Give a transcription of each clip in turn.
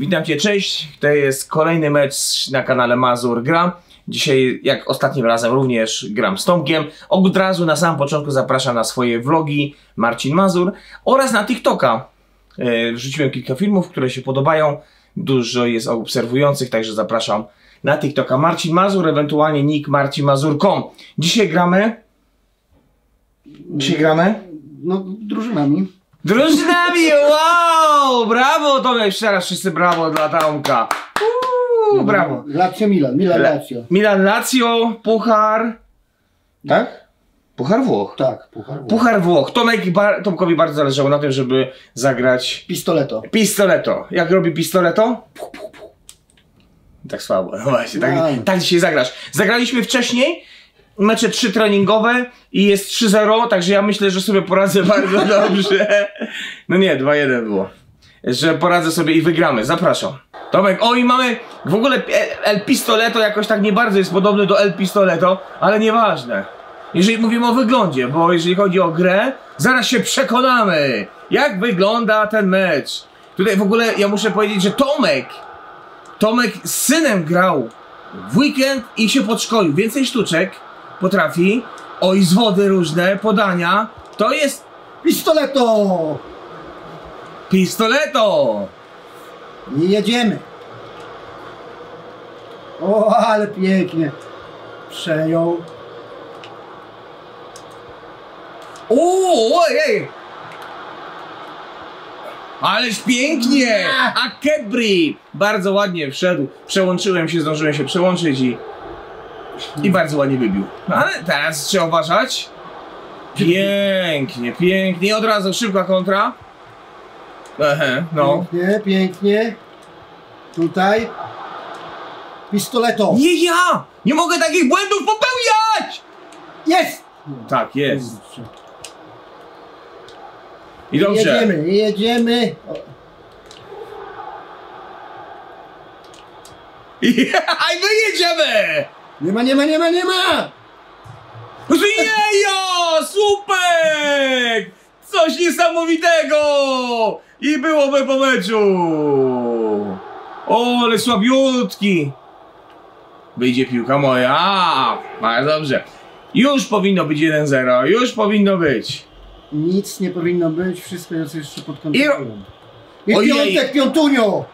Witam Cię, cześć. To jest kolejny mecz na kanale Mazur Gra. Dzisiaj, jak ostatnim razem, również gram z Tomkiem. Od razu na samym początku zapraszam na swoje vlogi Marcin Mazur oraz na TikToka. E, Wrzuciłem kilka filmów, które się podobają. Dużo jest obserwujących, także zapraszam na TikToka Marcin Mazur, ewentualnie nick marcinmazur.com. Dzisiaj gramy. Dzisiaj gramy. No, drużynami. Drużynami! Wow! Brawo, Tomek! Jeszcze raz wszyscy brawo dla Tomka. Uuu, brawo. Lazio Milan, Milan Lazio. Milan Lazio, Puchar. Tak? Puchar Włoch. Tak, puchar. Puch... Puchar Włoch. Tomek, bar, Tomkowi bardzo zależało na tym, żeby zagrać Pistoleto. pistoleto. Jak robi pistoleto? Tak słabo, no właśnie, tak, tak dzisiaj zagrasz. Zagraliśmy wcześniej mecze trzy treningowe i jest 3-0, także ja myślę, że sobie poradzę bardzo dobrze. No nie, 2-1 było. Że poradzę sobie i wygramy. Zapraszam. Tomek, o i mamy w ogóle El- Pistoleto jakoś tak nie bardzo jest podobny do El Pistoleto, ale nieważne. Jeżeli mówimy o wyglądzie, bo jeżeli chodzi o grę, zaraz się przekonamy, jak wygląda ten mecz. Tutaj w ogóle ja muszę powiedzieć, że Tomek Tomek z synem grał w weekend i się podszkolił. Więcej sztuczek potrafi. Oj, z wody różne, podania. To jest Pistoleto! pistoleto! I jedziemy. O, ale pięknie. Przejął. O, ojej! Ależ pięknie! A Kebri! Bardzo ładnie wszedł. Przełączyłem się, zdążyłem się przełączyć i... I bardzo ładnie wybił. No ale teraz trzeba uważać. Pięknie, pięknie. I od razu szybka kontra. Ehe, no. Pięknie, pięknie. Tutaj. Pistoleto. Nie ja! Nie mogę takich błędów popełniać! Jest! Tak, jest. I dobrze. Jedziemy, jedziemy. I my jedziemy! Nie ma, nie ma, nie ma, nie ma! Jejo! Słupek! Coś niesamowitego! I byłoby po meczu! O, ale słabiutki! Wyjdzie piłka moja. A, Bardzo dobrze. Już powinno być 1-0. Już powinno być. Nic nie powinno być, wszystko jest jeszcze pod I- kontrolą. I, Ojej. piątek, piątunio!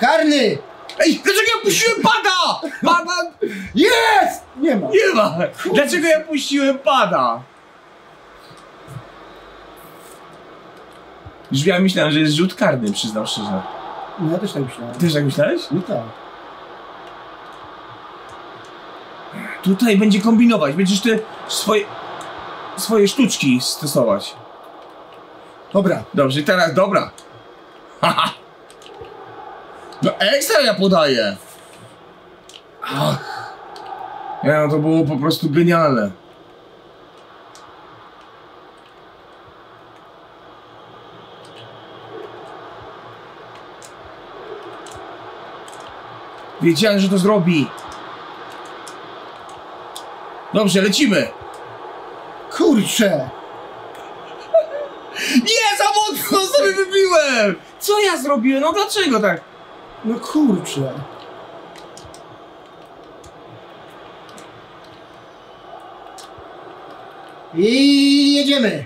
Karny! Ej, dlaczego ja puściłem pada? Pada! Jest! Nie ma. Nie ma! Dlaczego ja puściłem pada? Już ja myślałem, że jest rzut karny, przyznam szczerze. No ja też tak myślałem. Też tak myślałeś? No tak. Tutaj będzie kombinować, będziesz ty swoje, swoje sztuczki stosować. Dobra. Dobrze, i teraz, dobra. Haha. No ekstra ja podaję. Ach. Nie, no to było po prostu genialne. Wiedziałem, że to zrobi. Dobrze, lecimy. Kurczę! Nie, za mocno sobie wybiłem! Co ja zrobiłem? No dlaczego tak? No kurczę. I jedziemy.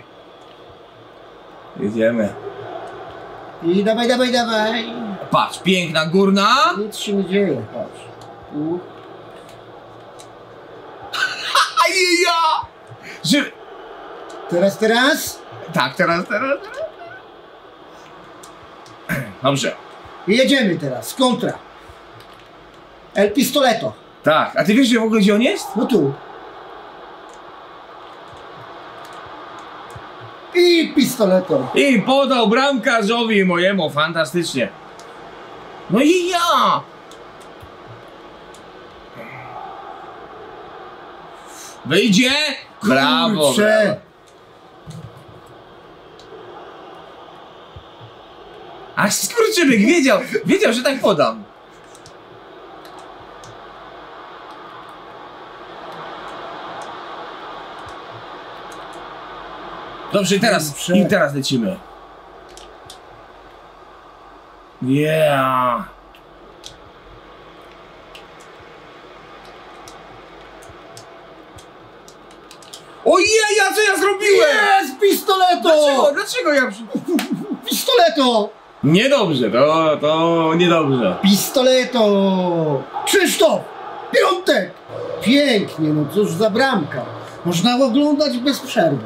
Jedziemy. I dawaj, dawaj, dawaj. Patrz, piękna górna. Nic się nie dzieje, patrz. Nie ja! Że... Teraz, teraz. Tak, teraz. teraz. Dobrze. I jedziemy teraz. Kontra. El Pistoleto. Tak, a ty wiesz, że w ogóle gdzie on jest? No tu. I Pistoleto. I podał bramkarzowi mojemu, fantastycznie. No i ja! Wyjdzie! Brawo! Brawo. A skurczybyk wiedział, wiedział, że tak podam. Dobrze, i teraz, i teraz lecimy. Yeah! Ojej, ja co ja zrobiłem? Jest pistoleto! Dlaczego? Dlaczego ja... Pistoleto! Niedobrze, to, to niedobrze. Pistoleto! Krzysztof! Piątek! Pięknie, no cóż za bramka. Można oglądać bez przerwy.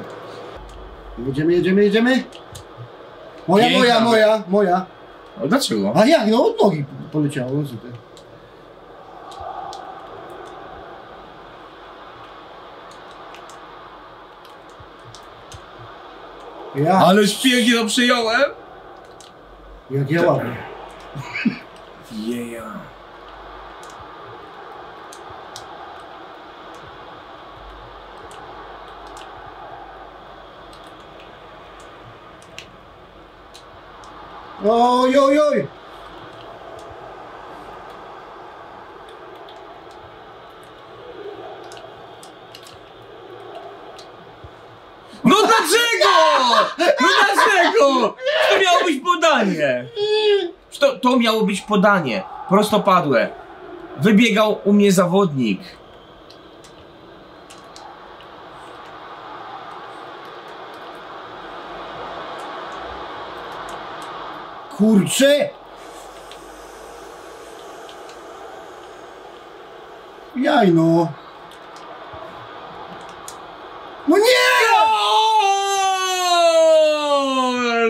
Jedziemy, jedziemy, jedziemy. Moja, Piękna moja, moja, moja. A dlaczego? A jak? No od nogi poleciało. No co ty? Ja, Ależ pięknie to przyjąłem. Jak ja ładnie. Jeja. Oj, oj, oj. No dlaczego? To miało być podanie. To, to miało być podanie. Prostopadłe. Wybiegał u mnie zawodnik. Kurczę! Jaj no. No nie!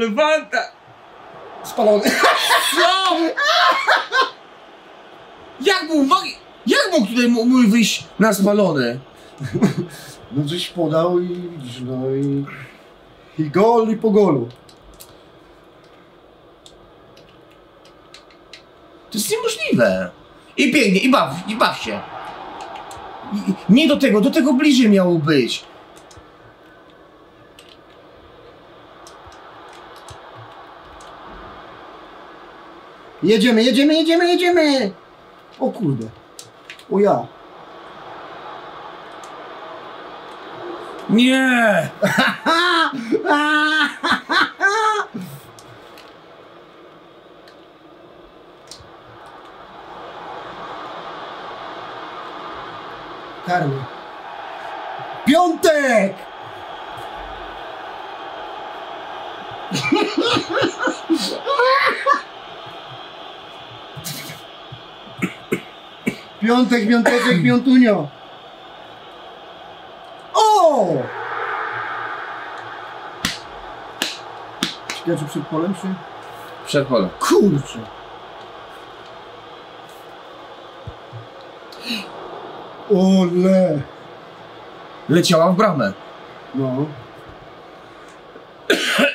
Gol! Fanta... Spalony. Co? Jak mógł, wagi- jak mógł tutaj mój wyjść na spalony? No żeś podał i widzisz, no i... I gol i po golu. To jest niemożliwe. I pięknie, i baw, i baw się. I, nie do tego, do tego bliżej miało być. Jedziemy, jedziemy, jedziemy, jedziemy! O kurde. O ja. Nie! Karny. Piątek! Piątek, piąteczek, piątunio. O! Ciekawe, czy przed polem, czy... Przed polem. Kurczę. Ole. Leciała w bramę. No.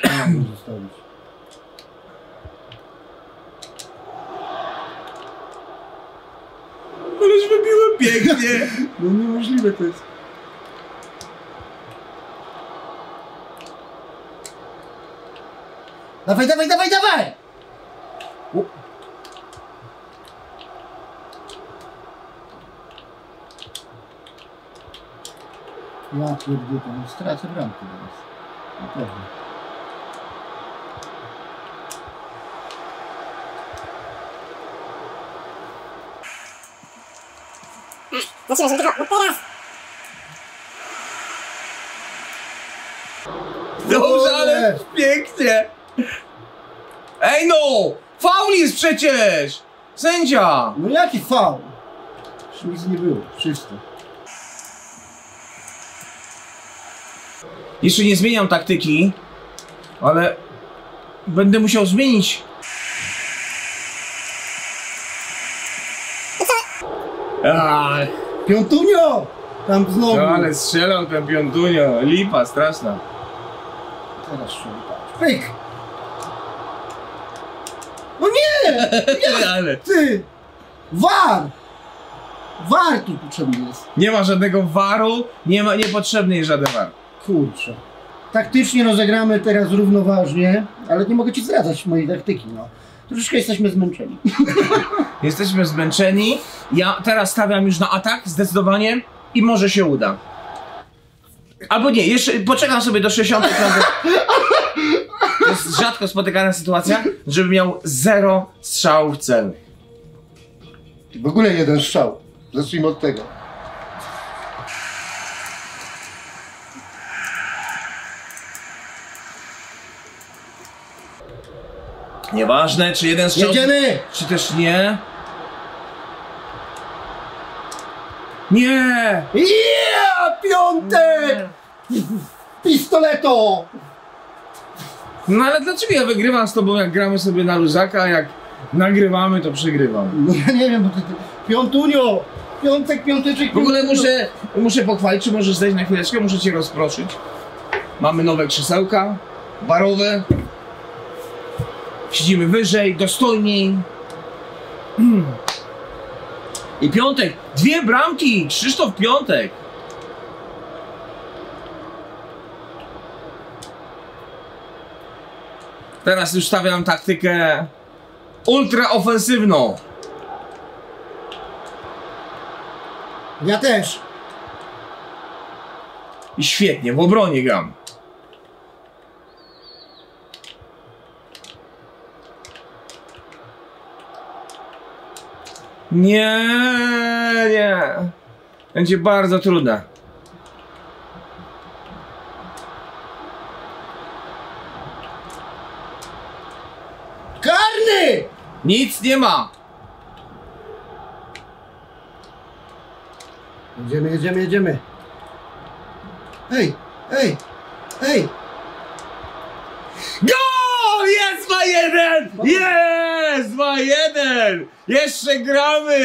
A, muszę zostawić. Ależ wybiłem pięknie. No niemożliwe to jest. Dawaj, dawaj, dawaj, dawaj! O. Ja pierdolę, stracę bramkę teraz. Na Zaczynam, żeby tylko, no teraz! Dobrze, ale pięknie. Ej no! Faul jest przecież! Sędzia! No jaki faul? Już nic nie było, czysto. Jeszcze nie zmieniam taktyki, ale będę musiał zmienić. Ach, Piątunio! Tam znowu. no ale strzelał ten piątunio, lipa straszna. Teraz patrz. Pyk! No nie! ale Ty! War! War tu potrzebny jest. nie ma żadnego waru, nie ma, niepotrzebny jest żaden war. Kurczę. Taktycznie rozegramy teraz równoważnie, ale nie mogę ci zdradzać mojej taktyki, no. Troszeczkę jesteśmy zmęczeni. Jesteśmy zmęczeni, ja teraz stawiam już na atak, zdecydowanie i może się uda. Albo nie, jeszcze poczekam sobie do 60 nawet. Do jest rzadko spotykana sytuacja, żeby miał zero strzałów celnych. W ogóle jeden strzał. Zacznijmy od tego. Nieważne, czy jeden strzał, Jedziemy! czy też nie. Nie! Yeah! Piątek! Pistoleto! No ale dlaczego ja wygrywam z tobą, jak gramy sobie na luzaka, a jak nagrywamy, to przegrywam? No ja nie wiem, bo ty. Piątunio! Piątek, piąteczek, W ogóle piątunio. muszę, muszę pochwalić, czy możesz zejść na chwileczkę, muszę cię rozproszyć. Mamy nowe krzesełka, barowe. Siedzimy wyżej, dostojniej. Mm. I piątek, dwie bramki, Krzysztof Piątek. Teraz już stawiam taktykę ultra ofensywną. Ja też. I świetnie, w obronie gram. Nie, nie. Będzie bardzo trudne. Karny! Nic nie ma. Jedziemy, jedziemy, jedziemy. Ej, ej, ej! Gol! Jest 2-1! Jest 2-1! Jeszcze gramy!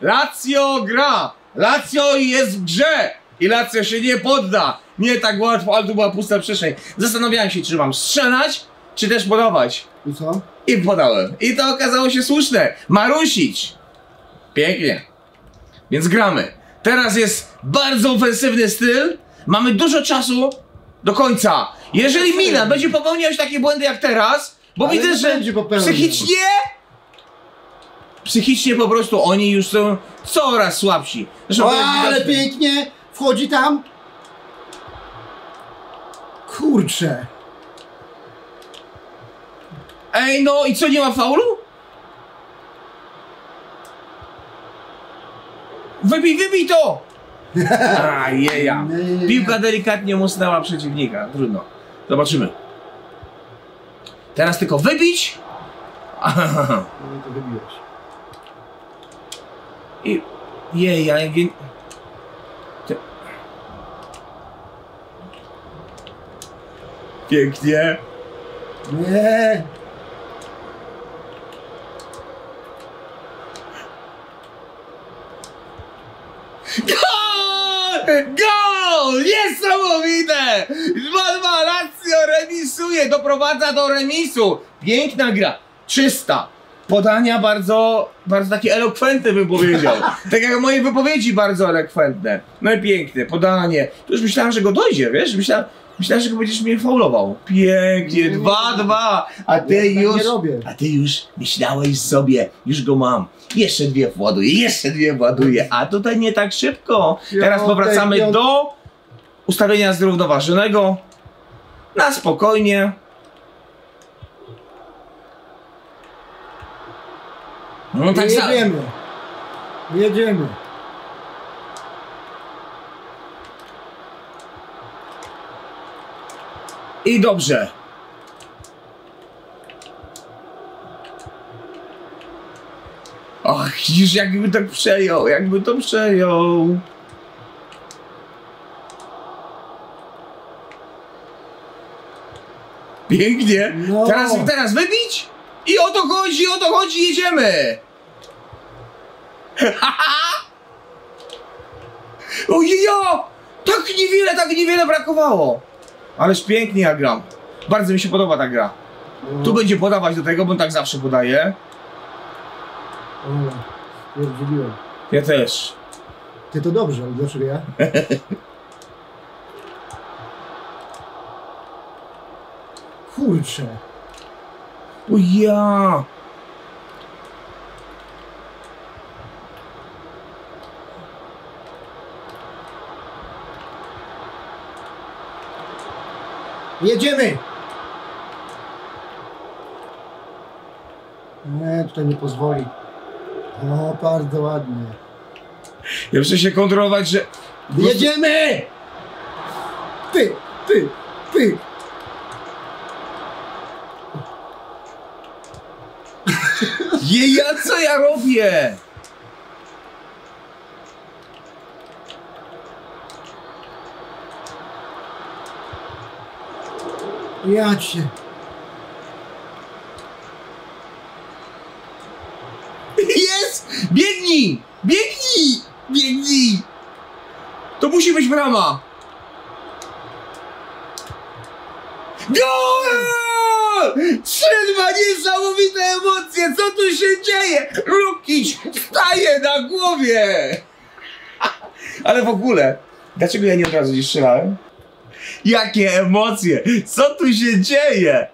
Lazio gra! Lazio jest w grze! I Lazio się nie podda! Nie tak łatwo, ale tu była pusta przestrzeń. Zastanawiałem się, czy mam strzelać, czy też podawać. I co? I podałem. I to okazało się słuszne. Marusić! Pięknie. Więc gramy. Teraz jest bardzo ofensywny styl. Mamy dużo czasu do końca. Jeżeli Milan będzie popełniać takie błędy jak teraz, bo Ale widzę, że psychicznie psychicznie po prostu oni już są coraz słabsi. Zresztą O, ale widoczne. pięknie! Wchodzi tam! Kurczę! Ej, no i co, nie ma faulu? Wybij, wybij to! A, jeja. Piłka delikatnie musnęła przeciwnika. Trudno. Zobaczymy. Teraz tylko wybić. No to wybiłeś. I... Jeja, jak... wie- Ty- Pięknie. Nie! Gol! Gol! Niesamowite! 2-2 Lazio remisuje, doprowadza do remisu. Piękna gra, czysta. Podania bardzo, bardzo takie elokwentne bym powiedział. tak jak moje wypowiedzi bardzo elokwentne. No i piękne, podanie. Tu już myślałem, że go dojdzie, wiesz? Myślałem, myślałem że go będziesz mnie faulował. Pięknie, 2-2. A ty Ja tak już, robię. a ty już myślałeś sobie, już go mam. Jeszcze dwie właduję, jeszcze dwie właduję. A tutaj nie tak szybko. Teraz powracamy do ustawienia zrównoważonego. Na spokojnie. No tak. Jedziemy! Jedziemy! I dobrze. Ach, już jakby tak przejął, jakby to przejął. Pięknie. No. Teraz, teraz wybić? I o to chodzi, o to chodzi, jedziemy. Ojeja! Tak niewiele, tak niewiele brakowało. Ależ pięknie ja gram. Bardzo mi się podoba ta gra. Tu będzie podawać do tego, bo tak zawsze podaje. O, stwierdziłem. Ja też. Ty to dobrze, ale dlaczego ja? Kurczę. O ja! Jedziemy! Nie, tutaj nie pozwoli. O, bardzo ładnie. Ja muszę się kontrolować, że... Jedziemy! Ty, ty, ty. Jeja, co ja robię? Ja cię. Jest! Biegnij! Biegnij! Biegnij! To musi być brama! Gol! Trzeba niesamowite emocje! Co tu się dzieje? Lukiś staje na głowie! Ale w ogóle, dlaczego ja nie od razu nie strzelałem? Jakie emocje! Co tu się dzieje?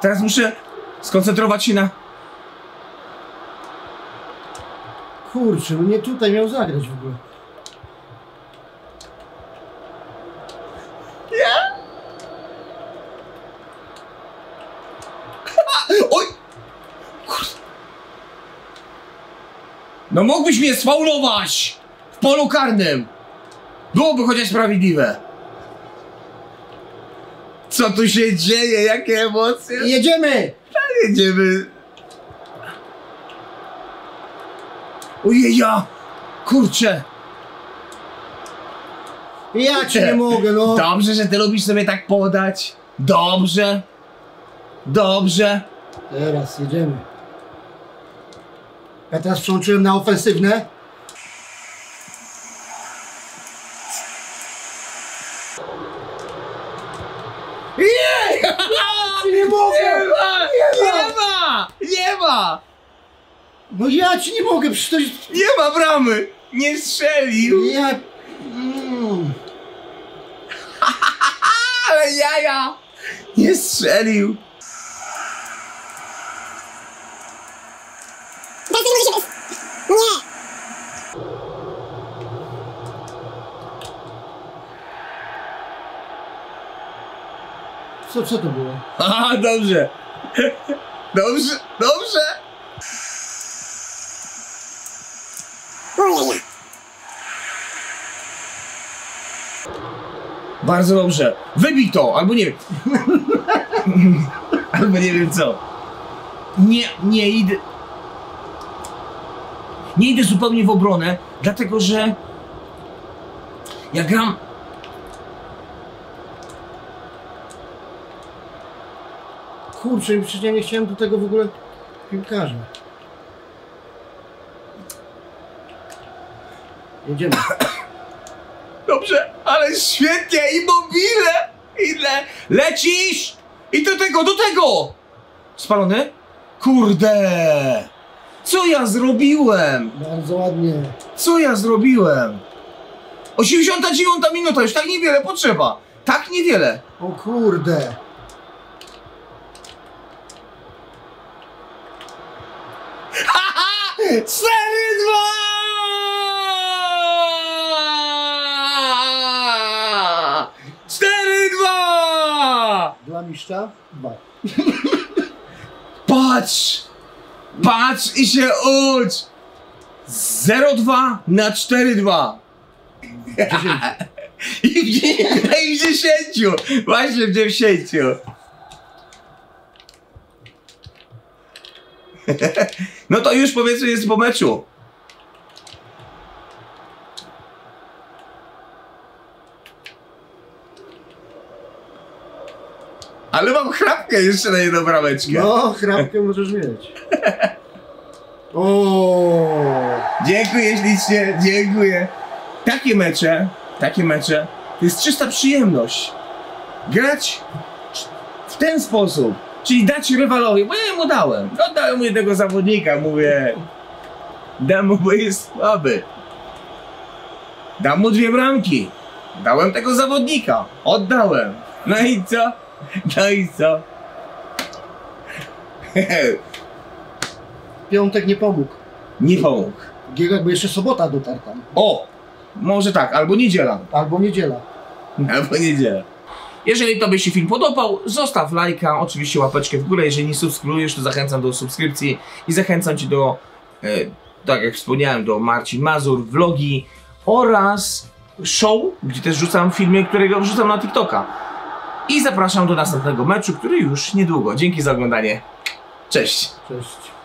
Teraz muszę skoncentrować się na Kurczę, no nie tutaj miał zagrać w ogóle. Oj! Kurde. No mógłbyś mnie sfaulować! W polu karnym! Byłoby chociaż sprawiedliwe. Co tu się dzieje? Jakie emocje? Jedziemy! Jedziemy. Ojej, ja! Kurczę! Ja cię nie mogę, no. Dobrze, że ty lubisz sobie tak podać. Dobrze. Dobrze. Teraz jedziemy. Ja teraz przełączyłem na ofensywne. Nie! Nie mogę! Nie ma! Nie ma! Nie ma! Nie ma! No ja ci nie mogę, przecież to jest... Nie ma bramy! Nie strzelił! Ja... Mm. Ale jaja! Nie strzelił! Nie! Co, co to było? A, dobrze! Dobrze, dobrze! Ujaja! Bardzo dobrze. Wybij to, albo nie wiem. albo nie wiem co. Nie, nie idę. Nie idę zupełnie w obronę, dlatego że ja gram. Kurczę, przecież ja nie chciałem do tego w ogóle piłkarza. Dobrze, ale świetnie, immobile! Ile? Lecisz! I do tego, do tego! Spalony? Kurde! Co ja zrobiłem? Bardzo ładnie. Co ja zrobiłem? 89 minuta, już tak niewiele potrzeba. Tak niewiele. O kurde. Haha! 4-2! Mistrza? Dwa. Patrz! Patrz i się ucz! 0,2 na 4,2. I w, dzie- I w 10! Właśnie w 10! No to już powiedzmy jest po meczu. Ale mam chrapkę jeszcze na jedną brameczkę. No, chrapkę możesz mieć. O. Dziękuję ślicznie, dziękuję. Takie mecze, takie mecze, to jest czysta przyjemność. Grać w ten sposób, czyli dać rywalowi, bo ja mu dałem. Oddałem mu jednego zawodnika, mówię, dam mu, bo jest słaby. Dam mu dwie bramki. Dałem tego zawodnika, oddałem. No i co? No i co? Piątek nie pomógł. Nie pomógł. Jakby jeszcze sobota dotarł tam. O! Może tak, albo niedziela. Albo niedziela. Albo niedziela. Jeżeli Tobie się film podobał, zostaw lajka, oczywiście łapeczkę w górę. Jeżeli nie subskrybujesz, to zachęcam do subskrypcji i zachęcam Cię do, e, tak jak wspomniałem, do Marcin Mazur, vlogi oraz show, gdzie też rzucam filmy, którego wrzucam na TikToka. I zapraszam do następnego meczu, który już niedługo. Dzięki za oglądanie. Cześć! Cześć.